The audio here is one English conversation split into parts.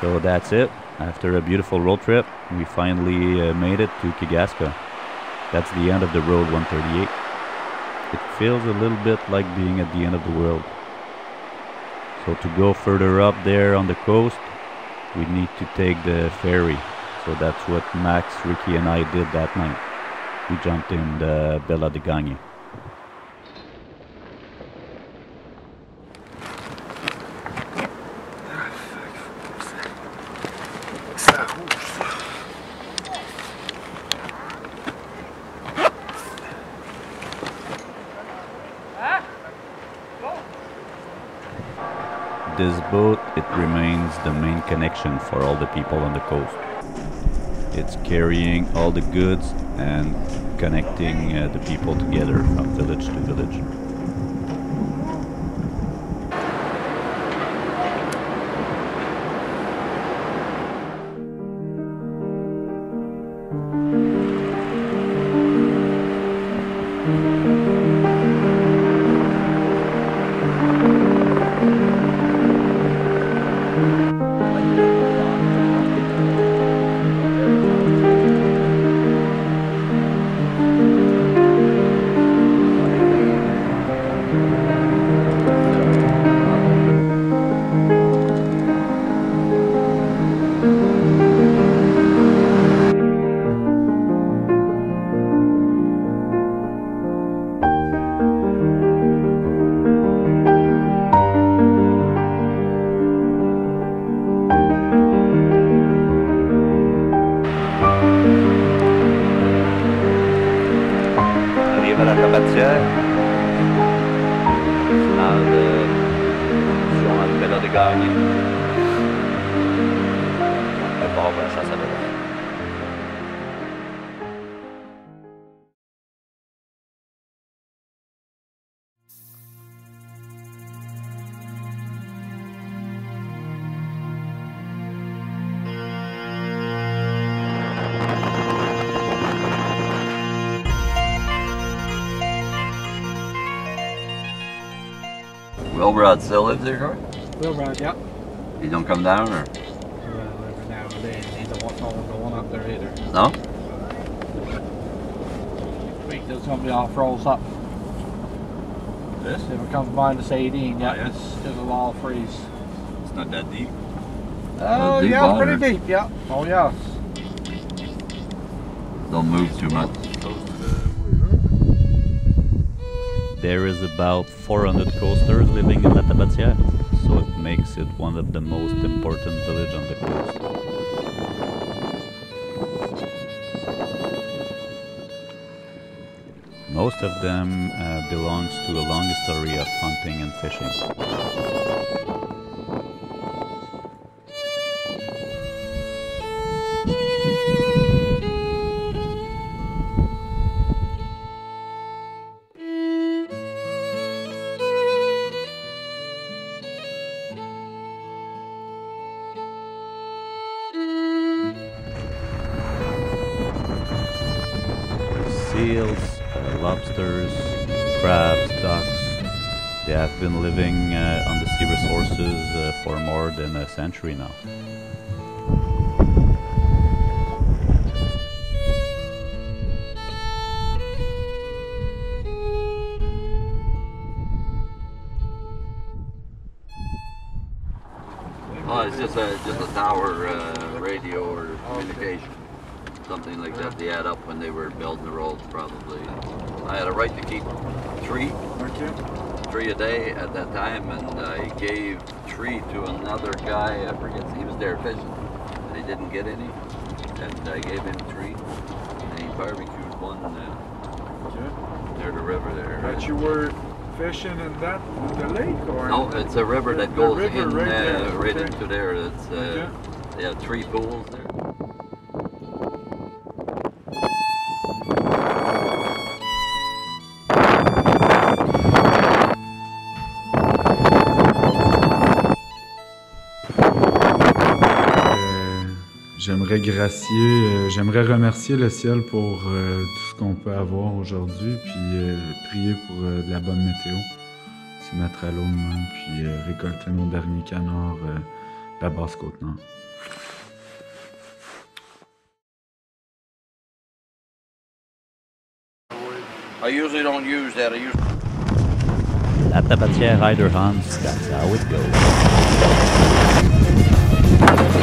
So that's it. After a beautiful road trip, we finally uh, made it to Kegaska. That's the end of the road 138. It feels a little bit like being at the end of the world. So to go further up there on the coast, we need to take the ferry. So that's what Max, Ricky and I did that night. We jumped in the Bella Desgagnés. This boat, it remains the main connection for all the people on the coast. It's carrying all the goods and connecting uh, the people together from village to village. Arrive à la tabatière. Finale de sur Bella de Gagne. On prépare la Wilbrod still lives there, Troy? Will Rod, yep. He don't come down or Well, every now and then, he don't want someone going up there either. no? Week there's gonna be all froze up. This? If it comes by the Sadine, yeah, Oh, yeah? it's it'll all freeze. It's not that deep. Oh deep yeah, water. pretty deep, yeah. Oh yes. Don't move too much. There is about 400 coasters living in La Tabatière, so it makes it one of the most important villages on the coast. Most of them uh, belongs to a long history of hunting and fishing. Seals, uh, lobsters, crabs, ducks. They have been living uh, on the sea resources uh, for more than a century now. Oh, it's just a just a tower uh, radio or communication, something like that. They had up when they were building the roads, probably. I had a right to keep three, three a day at that time, and I gave three to another guy. I forget he was there fishing, and he didn't get any, and I gave him three, and he barbecued one uh, near the river there. That you were fishing in that the lake or No, it's a river that goes river in right uh, there, right okay. into there. It's uh, yeah, three pools there. J'aimerais gracier, euh, j'aimerais remercier le ciel pour euh, tout ce qu'on peut avoir aujourd'hui, puis euh, prier pour de la bonne météo. Se mettre à l'eau, puis récolter nos derniers canards de la basse côte La tabatière that's how it.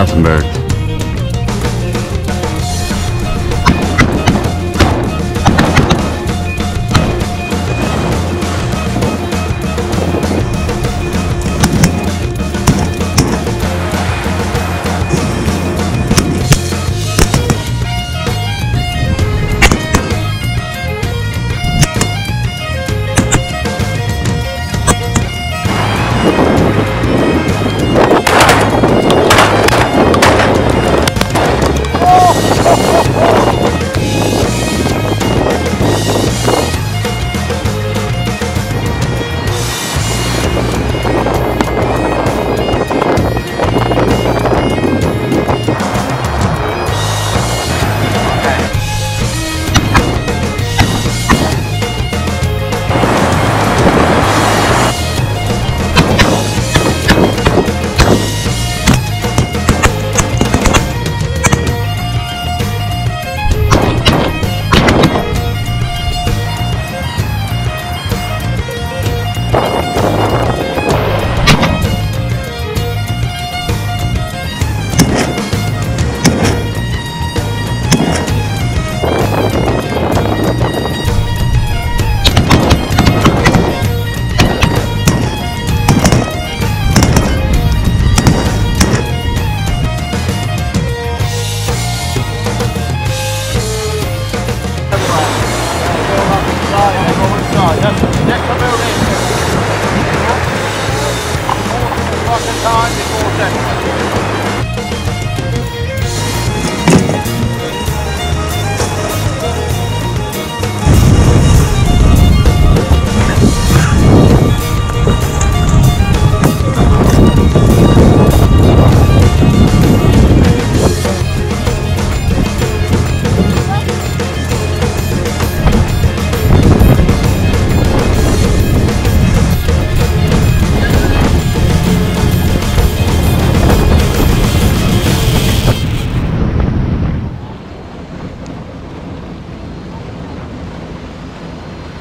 Basenberg.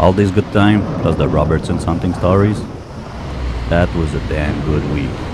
All this good time, plus the Robertson hunting stories. That was a damn good week.